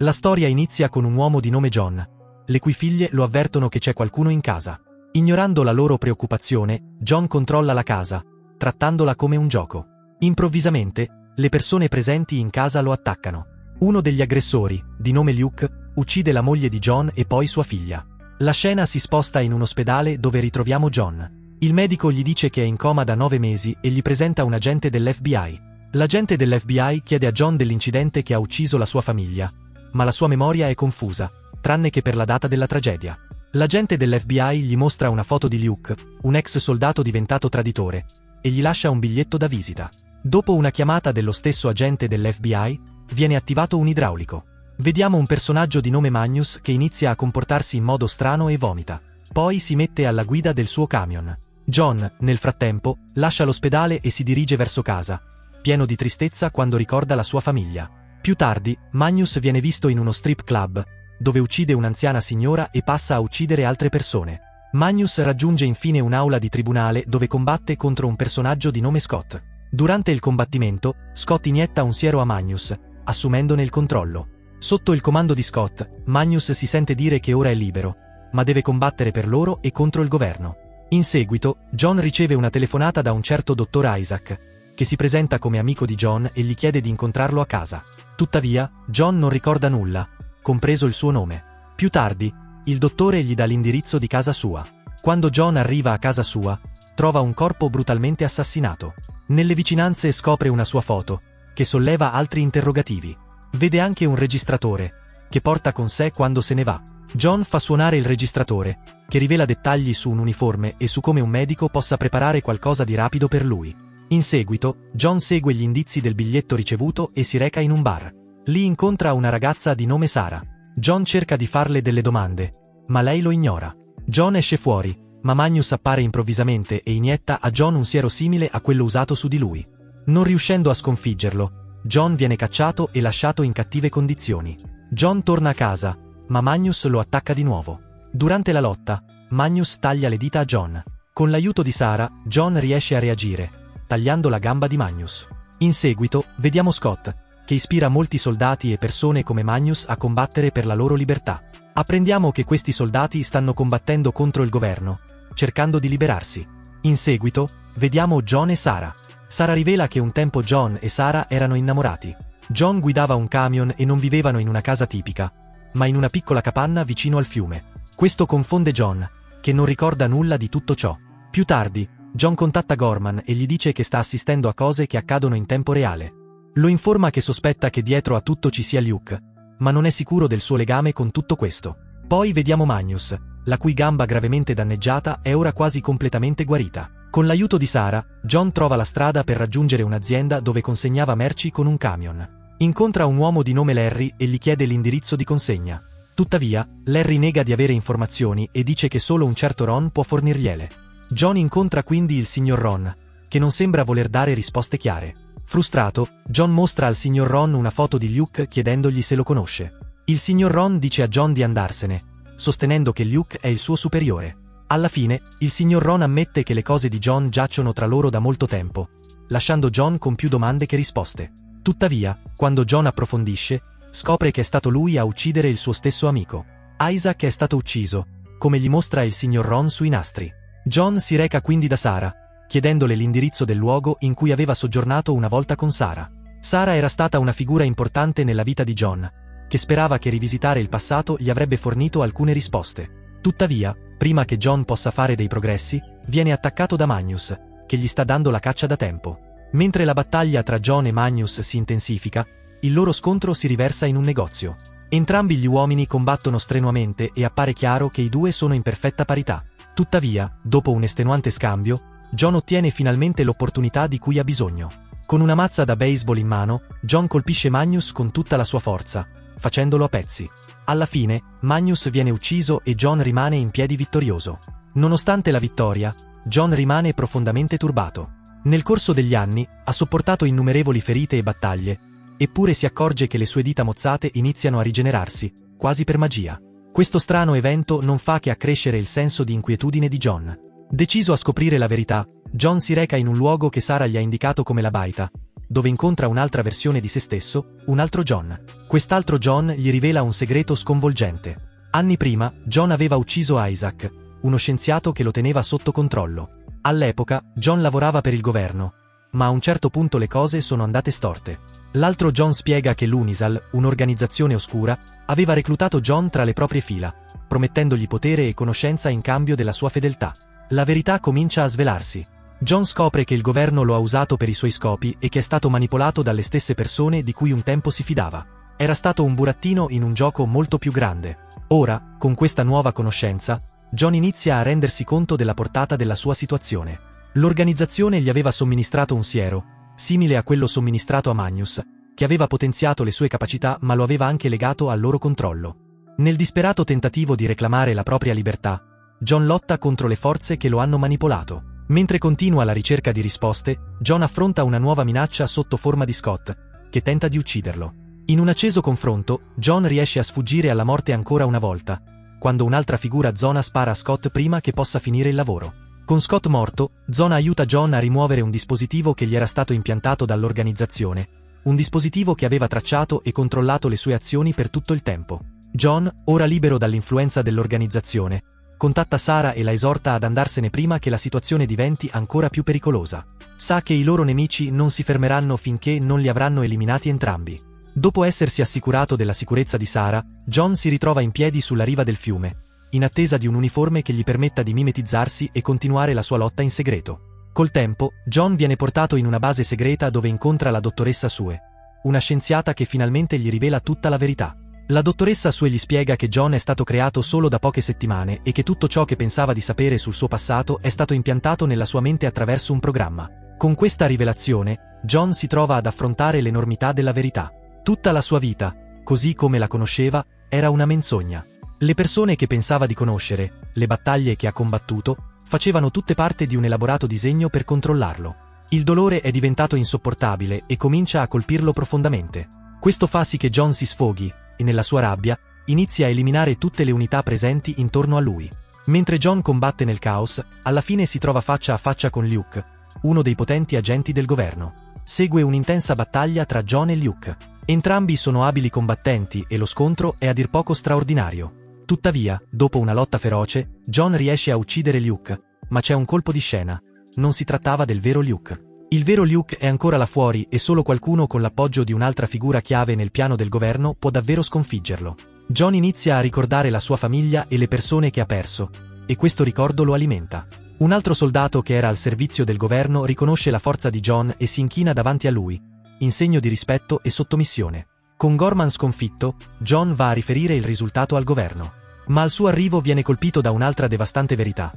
La storia inizia con un uomo di nome John, le cui figlie lo avvertono che c'è qualcuno in casa. Ignorando la loro preoccupazione, John controlla la casa, trattandola come un gioco. Improvvisamente, le persone presenti in casa lo attaccano. Uno degli aggressori, di nome Luke, uccide la moglie di John e poi sua figlia. La scena si sposta in un ospedale dove ritroviamo John. Il medico gli dice che è in coma da nove mesi e gli presenta un agente dell'FBI. L'agente dell'FBI chiede a John dell'incidente che ha ucciso la sua famiglia, ma la sua memoria è confusa, tranne che per la data della tragedia. L'agente dell'FBI gli mostra una foto di Luke, un ex soldato diventato traditore, e gli lascia un biglietto da visita. Dopo una chiamata dello stesso agente dell'FBI, viene attivato un idraulico. Vediamo un personaggio di nome Magnus che inizia a comportarsi in modo strano e vomita. Poi si mette alla guida del suo camion. John, nel frattempo, lascia l'ospedale e si dirige verso casa, pieno di tristezza quando ricorda la sua famiglia. Più tardi, Magnus viene visto in uno strip club, dove uccide un'anziana signora e passa a uccidere altre persone. Magnus raggiunge infine un'aula di tribunale dove combatte contro un personaggio di nome Scott. Durante il combattimento, Scott inietta un siero a Magnus, assumendone il controllo. Sotto il comando di Scott, Magnus si sente dire che ora è libero, ma deve combattere per loro e contro il governo. In seguito, John riceve una telefonata da un certo dottor Isaac, che si presenta come amico di John e gli chiede di incontrarlo a casa. Tuttavia, John non ricorda nulla, compreso il suo nome. Più tardi, il dottore gli dà l'indirizzo di casa sua. Quando John arriva a casa sua, trova un corpo brutalmente assassinato. Nelle vicinanze scopre una sua foto, che solleva altri interrogativi. Vede anche un registratore, che porta con sé quando se ne va. John fa suonare il registratore, che rivela dettagli su un uniforme e su come un medico possa preparare qualcosa di rapido per lui. In seguito, John segue gli indizi del biglietto ricevuto e si reca in un bar. Lì incontra una ragazza di nome Sara. John cerca di farle delle domande, ma lei lo ignora. John esce fuori, ma Magnus appare improvvisamente e inietta a John un siero simile a quello usato su di lui. Non riuscendo a sconfiggerlo, John viene cacciato e lasciato in cattive condizioni. John torna a casa, ma Magnus lo attacca di nuovo. Durante la lotta, Magnus taglia le dita a John. Con l'aiuto di Sara, John riesce a reagire, tagliando la gamba di Magnus. In seguito, vediamo Scott, che ispira molti soldati e persone come Magnus a combattere per la loro libertà. Apprendiamo che questi soldati stanno combattendo contro il governo, cercando di liberarsi. In seguito, vediamo John e Sara, Sara rivela che un tempo John e Sara erano innamorati. John guidava un camion e non vivevano in una casa tipica, ma in una piccola capanna vicino al fiume. Questo confonde John, che non ricorda nulla di tutto ciò. Più tardi, John contatta Gorman e gli dice che sta assistendo a cose che accadono in tempo reale. Lo informa che sospetta che dietro a tutto ci sia Luke, ma non è sicuro del suo legame con tutto questo. Poi vediamo Magnus, la cui gamba gravemente danneggiata è ora quasi completamente guarita. Con l'aiuto di Sara, John trova la strada per raggiungere un'azienda dove consegnava merci con un camion. Incontra un uomo di nome Larry e gli chiede l'indirizzo di consegna. Tuttavia, Larry nega di avere informazioni e dice che solo un certo Ron può fornirgliele. John incontra quindi il signor Ron, che non sembra voler dare risposte chiare. Frustrato, John mostra al signor Ron una foto di Luke chiedendogli se lo conosce. Il signor Ron dice a John di andarsene, sostenendo che Luke è il suo superiore. Alla fine, il signor Ron ammette che le cose di John giacciono tra loro da molto tempo, lasciando John con più domande che risposte. Tuttavia, quando John approfondisce, scopre che è stato lui a uccidere il suo stesso amico. Isaac è stato ucciso, come gli mostra il signor Ron sui nastri. John si reca quindi da Sara, chiedendole l'indirizzo del luogo in cui aveva soggiornato una volta con Sara. Sara era stata una figura importante nella vita di John, che sperava che rivisitare il passato gli avrebbe fornito alcune risposte. Tuttavia, prima che John possa fare dei progressi, viene attaccato da Magnus, che gli sta dando la caccia da tempo. Mentre la battaglia tra John e Magnus si intensifica, il loro scontro si riversa in un negozio. Entrambi gli uomini combattono strenuamente e appare chiaro che i due sono in perfetta parità. Tuttavia, dopo un estenuante scambio, John ottiene finalmente l'opportunità di cui ha bisogno. Con una mazza da baseball in mano, John colpisce Magnus con tutta la sua forza, facendolo a pezzi. Alla fine, Magnus viene ucciso e John rimane in piedi vittorioso. Nonostante la vittoria, John rimane profondamente turbato. Nel corso degli anni, ha sopportato innumerevoli ferite e battaglie, eppure si accorge che le sue dita mozzate iniziano a rigenerarsi, quasi per magia. Questo strano evento non fa che accrescere il senso di inquietudine di John. Deciso a scoprire la verità, John si reca in un luogo che Sara gli ha indicato come la baita, dove incontra un'altra versione di se stesso, un altro John. Quest'altro John gli rivela un segreto sconvolgente. Anni prima, John aveva ucciso Isaac, uno scienziato che lo teneva sotto controllo. All'epoca, John lavorava per il governo, ma a un certo punto le cose sono andate storte. L'altro John spiega che l'Unisal, un'organizzazione oscura, aveva reclutato John tra le proprie fila, promettendogli potere e conoscenza in cambio della sua fedeltà. La verità comincia a svelarsi. John scopre che il governo lo ha usato per i suoi scopi e che è stato manipolato dalle stesse persone di cui un tempo si fidava. Era stato un burattino in un gioco molto più grande. Ora, con questa nuova conoscenza, John inizia a rendersi conto della portata della sua situazione. L'organizzazione gli aveva somministrato un siero, simile a quello somministrato a Magnus, che aveva potenziato le sue capacità ma lo aveva anche legato al loro controllo. Nel disperato tentativo di reclamare la propria libertà, John lotta contro le forze che lo hanno manipolato. Mentre continua la ricerca di risposte, John affronta una nuova minaccia sotto forma di Scott, che tenta di ucciderlo. In un acceso confronto, John riesce a sfuggire alla morte ancora una volta, quando un'altra figura Zona spara a Scott prima che possa finire il lavoro. Con Scott morto, Zona aiuta John a rimuovere un dispositivo che gli era stato impiantato dall'organizzazione, un dispositivo che aveva tracciato e controllato le sue azioni per tutto il tempo. John, ora libero dall'influenza dell'organizzazione, contatta Sara e la esorta ad andarsene prima che la situazione diventi ancora più pericolosa. Sa che i loro nemici non si fermeranno finché non li avranno eliminati entrambi. Dopo essersi assicurato della sicurezza di Sara, John si ritrova in piedi sulla riva del fiume, in attesa di un uniforme che gli permetta di mimetizzarsi e continuare la sua lotta in segreto. Col tempo, John viene portato in una base segreta dove incontra la dottoressa Sue, una scienziata che finalmente gli rivela tutta la verità. La dottoressa Sue gli spiega che John è stato creato solo da poche settimane e che tutto ciò che pensava di sapere sul suo passato è stato impiantato nella sua mente attraverso un programma. Con questa rivelazione, John si trova ad affrontare l'enormità della verità. Tutta la sua vita, così come la conosceva, era una menzogna. Le persone che pensava di conoscere, le battaglie che ha combattuto, facevano tutte parte di un elaborato disegno per controllarlo. Il dolore è diventato insopportabile e comincia a colpirlo profondamente. Questo fa sì che John si sfoghi, e nella sua rabbia, inizia a eliminare tutte le unità presenti intorno a lui. Mentre John combatte nel caos, alla fine si trova faccia a faccia con Luke, uno dei potenti agenti del governo. Segue un'intensa battaglia tra John e Luke. Entrambi sono abili combattenti e lo scontro è a dir poco straordinario. Tuttavia, dopo una lotta feroce, John riesce a uccidere Luke, ma c'è un colpo di scena. Non si trattava del vero Luke. Il vero Luke è ancora là fuori e solo qualcuno con l'appoggio di un'altra figura chiave nel piano del governo può davvero sconfiggerlo. John inizia a ricordare la sua famiglia e le persone che ha perso, e questo ricordo lo alimenta. Un altro soldato che era al servizio del governo riconosce la forza di John e si inchina davanti a lui, in segno di rispetto e sottomissione. Con Gorman sconfitto, John va a riferire il risultato al governo. Ma al suo arrivo viene colpito da un'altra devastante verità.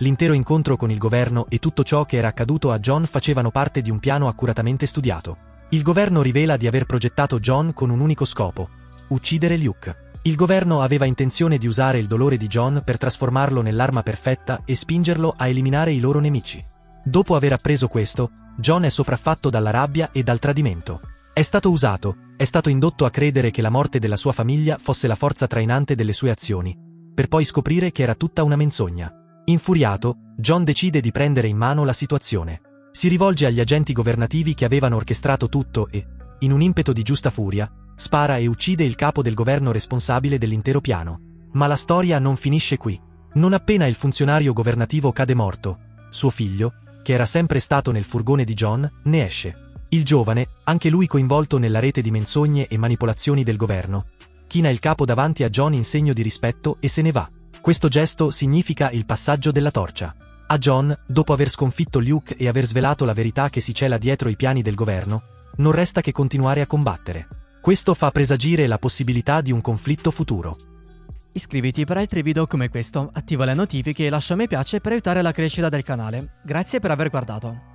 L'intero incontro con il governo e tutto ciò che era accaduto a John facevano parte di un piano accuratamente studiato. Il governo rivela di aver progettato John con un unico scopo, uccidere Luke. Il governo aveva intenzione di usare il dolore di John per trasformarlo nell'arma perfetta e spingerlo a eliminare i loro nemici. Dopo aver appreso questo, John è sopraffatto dalla rabbia e dal tradimento. È stato usato, è stato indotto a credere che la morte della sua famiglia fosse la forza trainante delle sue azioni, per poi scoprire che era tutta una menzogna. Infuriato, John decide di prendere in mano la situazione. Si rivolge agli agenti governativi che avevano orchestrato tutto e, in un impeto di giusta furia, spara e uccide il capo del governo responsabile dell'intero piano. Ma la storia non finisce qui. Non appena il funzionario governativo cade morto, suo figlio, che era sempre stato nel furgone di John, ne esce. Il giovane, anche lui coinvolto nella rete di menzogne e manipolazioni del governo, china il capo davanti a John in segno di rispetto e se ne va. Questo gesto significa il passaggio della torcia. A John, dopo aver sconfitto Luke e aver svelato la verità che si cela dietro i piani del governo, non resta che continuare a combattere. Questo fa presagire la possibilità di un conflitto futuro. Iscriviti per altri video come questo, attiva le notifiche e lascia mi piace per aiutare la crescita del canale. Grazie per aver guardato.